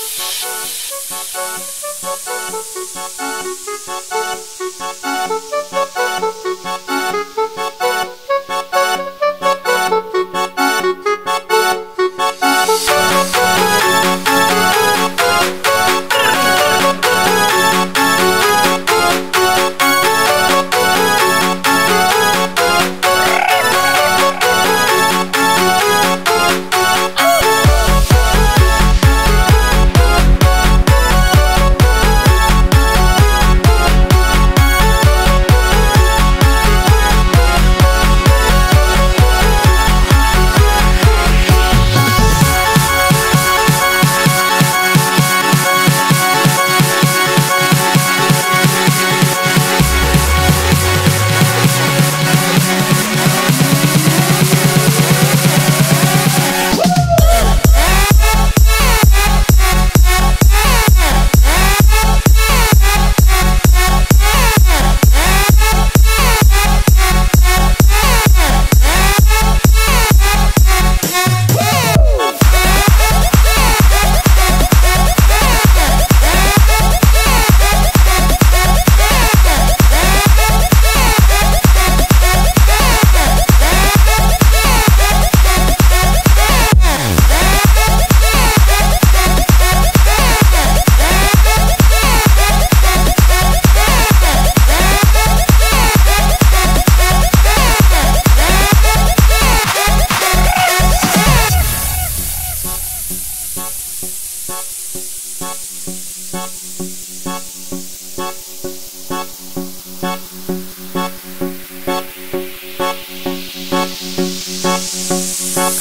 Thank you.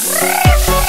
Woo!